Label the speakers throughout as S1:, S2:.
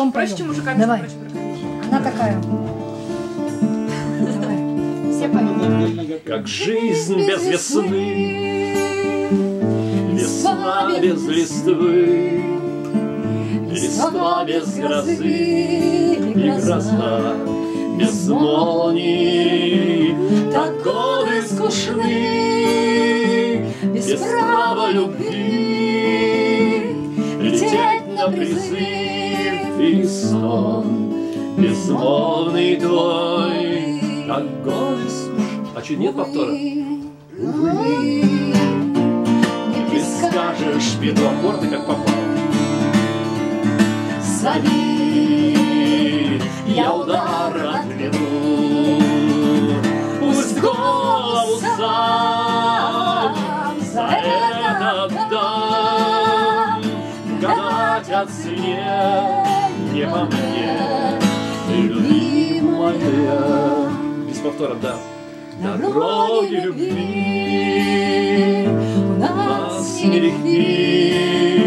S1: поем,
S2: проще
S1: поем.
S2: мужика,
S1: Давай.
S2: проще прокормить.
S1: Она такая. Давай. Все поем.
S3: Как жизнь без весны, весна без листвы, листва без грозы и гроза без молний. Так годы скучны, без права любви, лететь на призыв и сон безмолвный твой, как скучны. А что, нет повтора?
S1: Увы,
S3: Ты скажешь педу аккорды, как попало. Зови, я удар отведу. Пусть голову сам за это дам. Гадать от цене не по мне, любимая. Без повтора, да. На дороге любви
S1: у
S3: нас
S1: нас
S3: нелегки,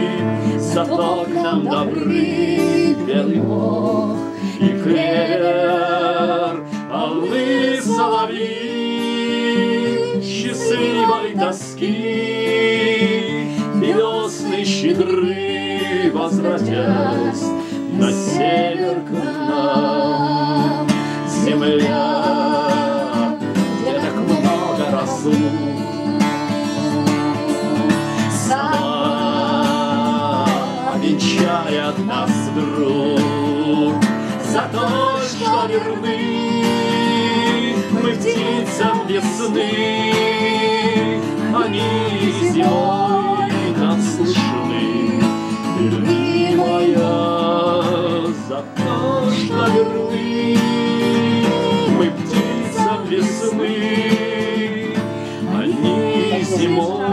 S3: Зато к нам добры белый мох и клевер, Орлы, соловьи счастливой тоски, весны щедры, возвратясь на север к нам. Земля, где так много разум, Сама обещает нас вдруг. За то, что верны мы птицам весны. Они зимой зимой